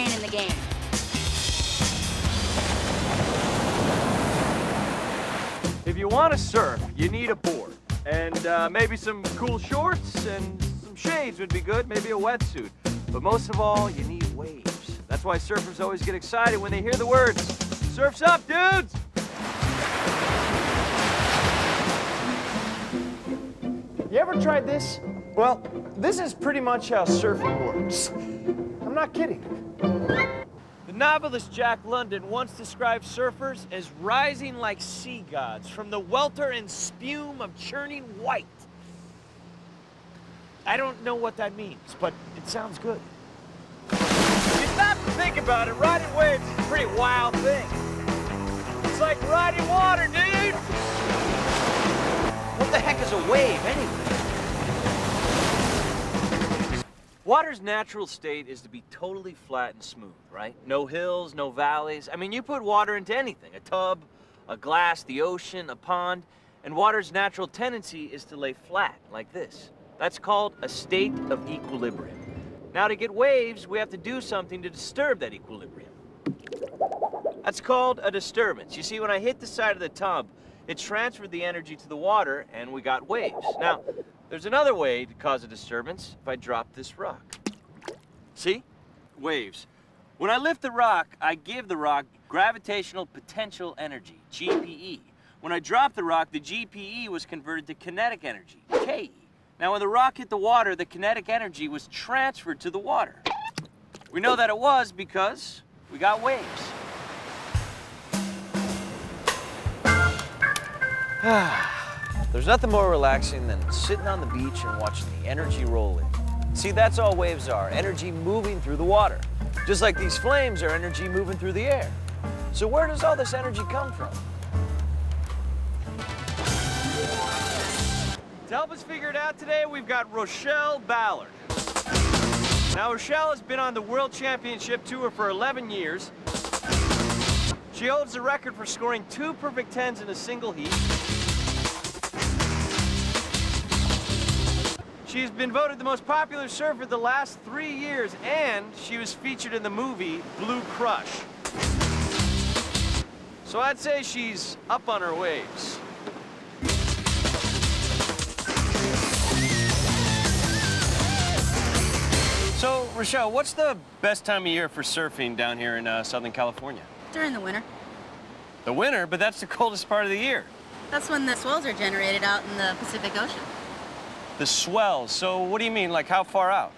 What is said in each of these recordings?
brain in the game. If you want to surf, you need a board. And uh, maybe some cool shorts and some shades would be good, maybe a wetsuit. But most of all, you need waves. That's why surfers always get excited when they hear the words, Surf's up, dudes! You ever tried this? Well, this is pretty much how surfing works. I'm not kidding. The novelist Jack London once described surfers as rising like sea gods from the welter and spume of churning white. I don't know what that means, but it sounds good. If you stop to think about it, riding waves is a pretty wild thing. It's like riding water, dude! What the heck is a wave, anyway? Water's natural state is to be totally flat and smooth, right? No hills, no valleys. I mean, you put water into anything, a tub, a glass, the ocean, a pond, and water's natural tendency is to lay flat, like this. That's called a state of equilibrium. Now, to get waves, we have to do something to disturb that equilibrium. That's called a disturbance. You see, when I hit the side of the tub, it transferred the energy to the water, and we got waves. Now, there's another way to cause a disturbance if I drop this rock. See? Waves. When I lift the rock, I give the rock gravitational potential energy, GPE. When I drop the rock, the GPE was converted to kinetic energy, KE. Now, when the rock hit the water, the kinetic energy was transferred to the water. We know that it was because we got waves. There's nothing more relaxing than sitting on the beach and watching the energy roll in. See, that's all waves are, energy moving through the water. Just like these flames are energy moving through the air. So where does all this energy come from? To help us figure it out today, we've got Rochelle Ballard. Now, Rochelle has been on the World Championship Tour for 11 years. She holds the record for scoring two perfect tens in a single heat. She's been voted the most popular surfer the last three years, and she was featured in the movie Blue Crush. So I'd say she's up on her waves. So, Rochelle, what's the best time of year for surfing down here in uh, Southern California? During the winter. The winter, but that's the coldest part of the year. That's when the swells are generated out in the Pacific Ocean. The swells. So what do you mean, like how far out?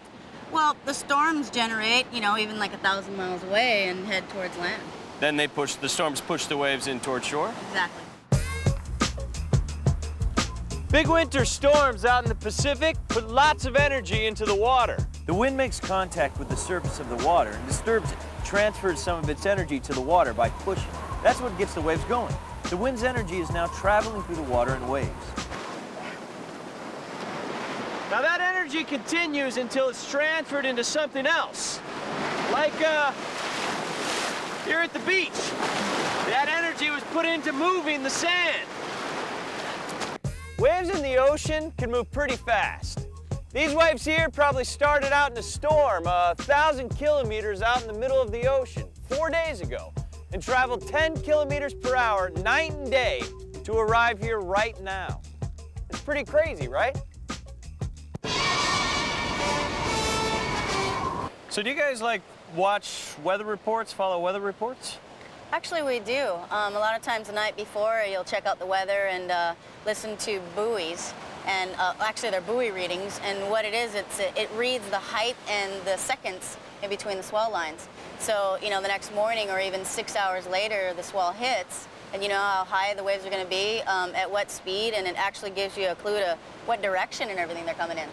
Well, the storms generate, you know, even like a thousand miles away and head towards land. Then they push, the storms push the waves in toward shore? Exactly. Big winter storms out in the Pacific put lots of energy into the water. The wind makes contact with the surface of the water and disturbs it, transfers some of its energy to the water by pushing. That's what gets the waves going. The wind's energy is now traveling through the water in waves. Now that energy continues until it's transferred into something else. Like, uh, here at the beach. That energy was put into moving the sand. Waves in the ocean can move pretty fast. These waves here probably started out in a storm a thousand kilometers out in the middle of the ocean four days ago and traveled 10 kilometers per hour night and day to arrive here right now. It's pretty crazy, right? So do you guys like watch weather reports, follow weather reports? Actually, we do. Um, a lot of times the night before, you'll check out the weather and uh, listen to buoys. And uh, actually, they're buoy readings. And what it is, it's, it reads the height and the seconds in between the swell lines. So, you know, the next morning or even six hours later, the swell hits, and you know how high the waves are going to be, um, at what speed, and it actually gives you a clue to what direction and everything they're coming in.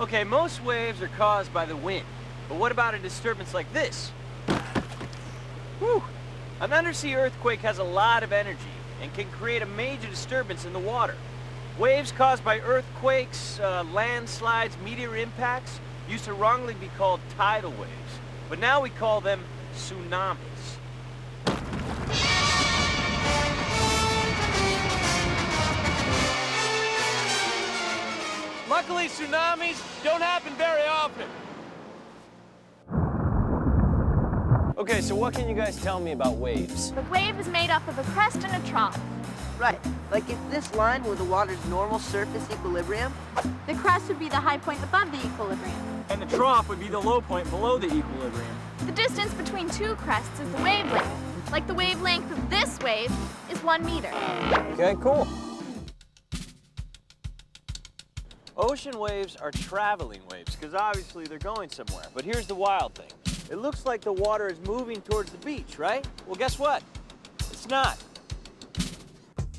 Okay, most waves are caused by the wind. But what about a disturbance like this? Whew. An undersea earthquake has a lot of energy and can create a major disturbance in the water. Waves caused by earthquakes, uh, landslides, meteor impacts used to wrongly be called tidal waves, but now we call them tsunamis. Luckily, tsunamis don't happen very often. Okay, so what can you guys tell me about waves? The wave is made up of a crest and a trough. Right. Like if this line were the water's normal surface equilibrium, The crest would be the high point above the equilibrium. And the trough would be the low point below the equilibrium. The distance between two crests is the wavelength. Like the wavelength of this wave is one meter. Okay, cool. Ocean waves are traveling waves because obviously they're going somewhere. But here's the wild thing. It looks like the water is moving towards the beach, right? Well, guess what? It's not.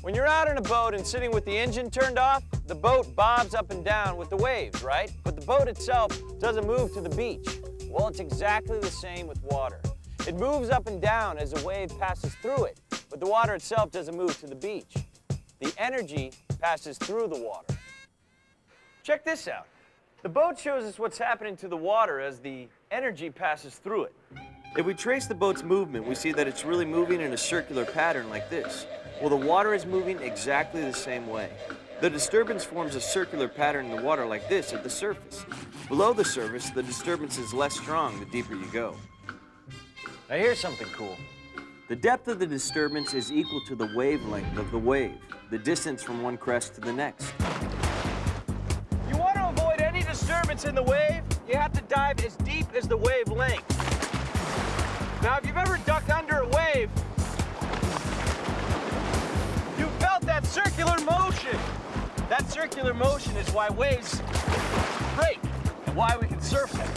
When you're out in a boat and sitting with the engine turned off, the boat bobs up and down with the waves, right? But the boat itself doesn't move to the beach. Well, it's exactly the same with water. It moves up and down as a wave passes through it, but the water itself doesn't move to the beach. The energy passes through the water. Check this out. The boat shows us what's happening to the water as the energy passes through it. If we trace the boat's movement, we see that it's really moving in a circular pattern like this. Well, the water is moving exactly the same way. The disturbance forms a circular pattern in the water like this at the surface. Below the surface, the disturbance is less strong the deeper you go. Now here's something cool. The depth of the disturbance is equal to the wavelength of the wave, the distance from one crest to the next. You want to avoid any disturbance in the wave, you have to dive deep the wavelength. Now, if you've ever ducked under a wave, you felt that circular motion. That circular motion is why waves break and why we can surf them.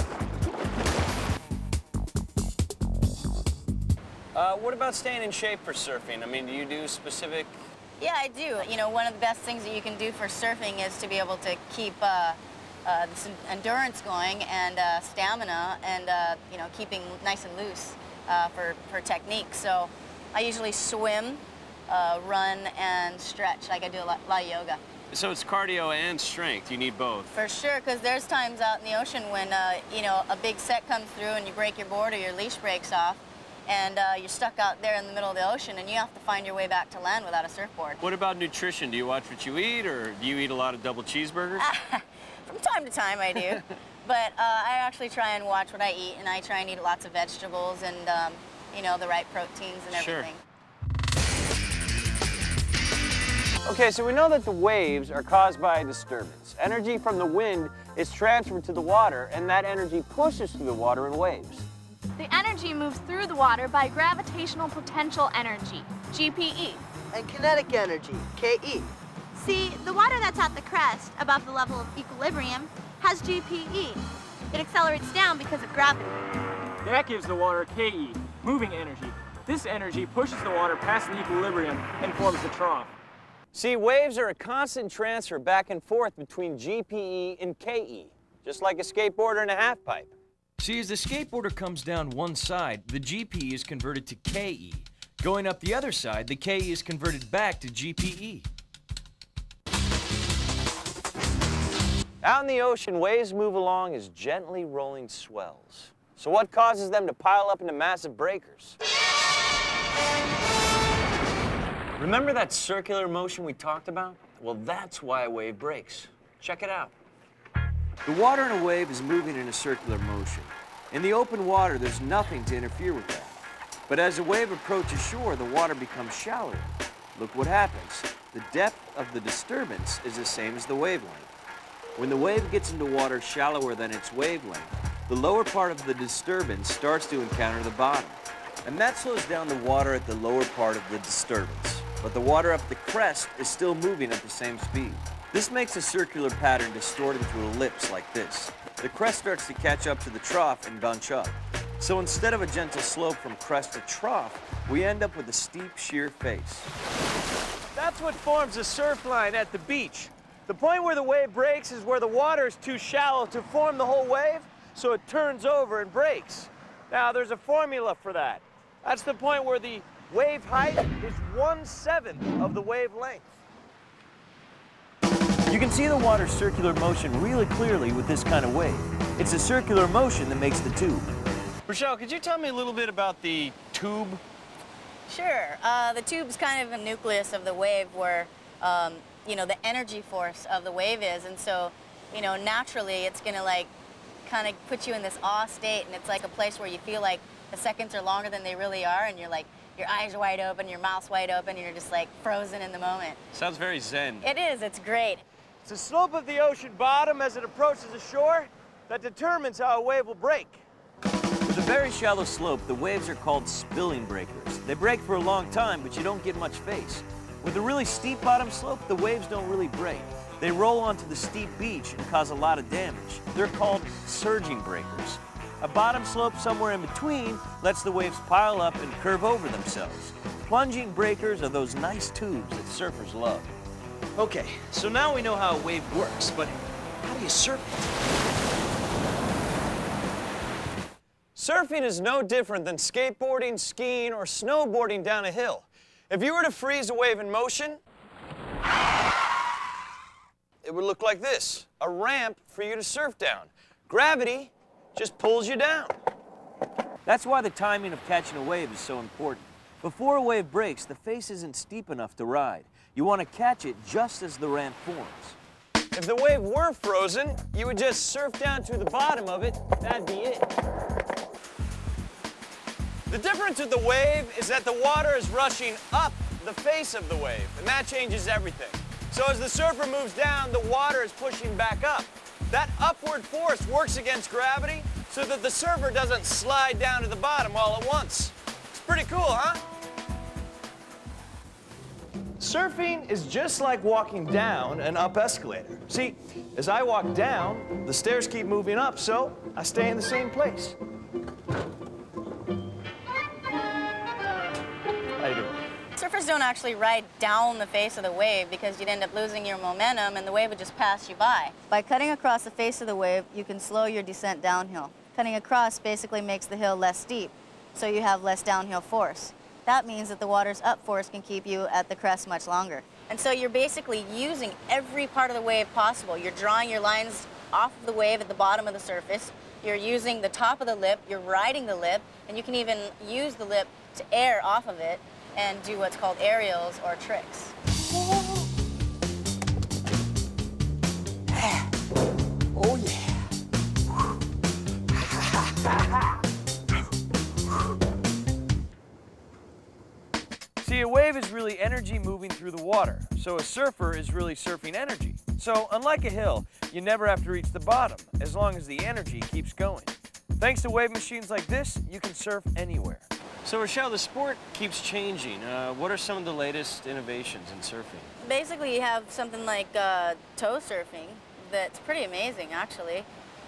Uh, what about staying in shape for surfing? I mean, do you do specific Yeah, I do. You know, one of the best things that you can do for surfing is to be able to keep uh, uh, this endurance going and uh, stamina and, uh, you know, keeping nice and loose uh, for, for technique. So I usually swim, uh, run, and stretch. Like I do a lot, lot of yoga. So it's cardio and strength. You need both. For sure, because there's times out in the ocean when, uh, you know, a big set comes through and you break your board or your leash breaks off and uh, you're stuck out there in the middle of the ocean and you have to find your way back to land without a surfboard. What about nutrition? Do you watch what you eat, or do you eat a lot of double cheeseburgers? From time to time, I do. but uh, I actually try and watch what I eat, and I try and eat lots of vegetables and, um, you know, the right proteins and everything. Sure. everything. Okay, so we know that the waves are caused by a disturbance. Energy from the wind is transferred to the water, and that energy pushes through the water in waves. The energy moves through the water by gravitational potential energy, GPE. and kinetic energy. KE. See, the water that's at the crest, above the level of equilibrium, has GPE. It accelerates down because of gravity. That gives the water KE, moving energy. This energy pushes the water past the equilibrium and forms the trough. See, waves are a constant transfer back and forth between GPE and KE, just like a skateboarder and a half pipe. See, as the skateboarder comes down one side, the GPE is converted to KE. Going up the other side, the KE is converted back to. GPE. Out in the ocean, waves move along as gently rolling swells. So what causes them to pile up into massive breakers? Remember that circular motion we talked about? Well, that's why a wave breaks. Check it out. The water in a wave is moving in a circular motion. In the open water, there's nothing to interfere with that. But as the wave approaches shore, the water becomes shallower. Look what happens. The depth of the disturbance is the same as the wavelength. When the wave gets into water shallower than its wavelength, the lower part of the disturbance starts to encounter the bottom. And that slows down the water at the lower part of the disturbance. But the water up the crest is still moving at the same speed. This makes a circular pattern distort into an ellipse like this. The crest starts to catch up to the trough and bunch up. So instead of a gentle slope from crest to trough, we end up with a steep, sheer face. That's what forms a surf line at the beach. The point where the wave breaks is where the water is too shallow to form the whole wave, so it turns over and breaks. Now, there's a formula for that. That's the point where the wave height is one seventh of the wave length. You can see the water's circular motion really clearly with this kind of wave. It's the circular motion that makes the tube. Rochelle, could you tell me a little bit about the tube? Sure. Uh, the tube's kind of a nucleus of the wave where, um, you know, the energy force of the wave is. And so, you know, naturally it's going to like kind of put you in this awe state and it's like a place where you feel like the seconds are longer than they really are, and you're like, your eyes are wide open, your mouth's wide open, and you're just like frozen in the moment. Sounds very zen. It is, it's great. It's the slope of the ocean bottom as it approaches the shore that determines how a wave will break. With a very shallow slope, the waves are called spilling breakers. They break for a long time, but you don't get much face. With a really steep bottom slope, the waves don't really break. They roll onto the steep beach and cause a lot of damage. They're called surging breakers. A bottom slope somewhere in between lets the waves pile up and curve over themselves. Plunging breakers are those nice tubes that surfers love. Okay, so now we know how a wave works, but how do you surf it? Surfing is no different than skateboarding, skiing, or snowboarding down a hill. If you were to freeze a wave in motion, it would look like this, a ramp for you to surf down. Gravity just pulls you down. That's why the timing of catching a wave is so important. Before a wave breaks, the face isn't steep enough to ride. You want to catch it just as the ramp forms. If the wave were frozen, you would just surf down to the bottom of it. That'd be it. The difference with the wave is that the water is rushing up the face of the wave, and that changes everything. So as the surfer moves down, the water is pushing back up. That upward force works against gravity so that the surfer doesn't slide down to the bottom all at once. It's pretty cool, huh? Surfing is just like walking down an up escalator. See, as I walk down, the stairs keep moving up, so I stay in the same place. Surfers don't actually ride down the face of the wave because you'd end up losing your momentum and the wave would just pass you by. By cutting across the face of the wave, you can slow your descent downhill. Cutting across basically makes the hill less steep, so you have less downhill force. That means that the water's up force can keep you at the crest much longer. And so you're basically using every part of the wave possible. You're drawing your lines off of the wave at the bottom of the surface. You're using the top of the lip, you're riding the lip, and you can even use the lip to air off of it and do what's called aerials or tricks. Oh yeah. See, a wave is really energy moving through the water, so a surfer is really surfing energy. So, unlike a hill, you never have to reach the bottom, as long as the energy keeps going. Thanks to wave machines like this, you can surf anywhere. So, Rochelle, the sport keeps changing. Uh, what are some of the latest innovations in surfing? Basically, you have something like uh, tow surfing that's pretty amazing, actually.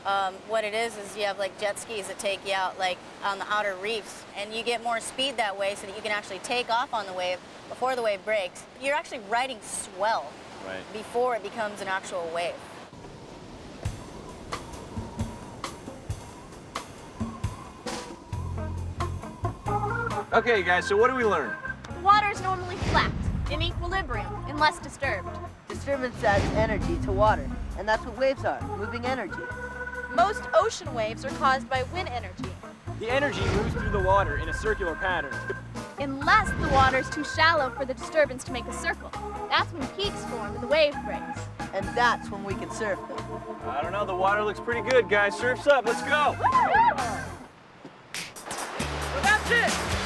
Um, what it is is you have like jet skis that take you out like on the outer reefs, and you get more speed that way so that you can actually take off on the wave before the wave breaks. You're actually riding swell Right. before it becomes an actual wave. Okay, guys, so what do we learn? The water is normally flat, in equilibrium, unless disturbed. Disturbance adds energy to water, and that's what waves are, moving energy. Most ocean waves are caused by wind energy, The energy moves through the water in a circular pattern. unless the water is too shallow for the disturbance to make a circle. That's when peaks form and the wave breaks. And that's when we can surf them. I don't know, the water looks pretty good, guys. Surf's up, let's go. Well, that's it.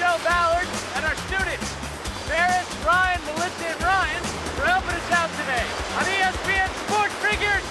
Rochelle Ballard, and our students, Barrett, Ryan, Melissa, and Ryan, for helping us out today on ESPN Sports Figures.